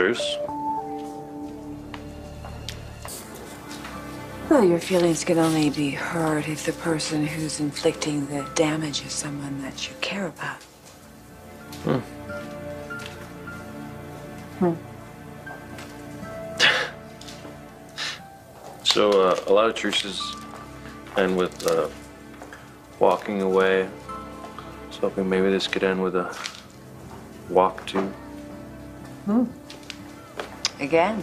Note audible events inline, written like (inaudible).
truce. Well, your feelings can only be hurt if the person who's inflicting the damage is someone that you care about. Hmm. Hmm. (laughs) So uh, a lot of truces end with uh, walking away. So hoping maybe this could end with a walk to. Again,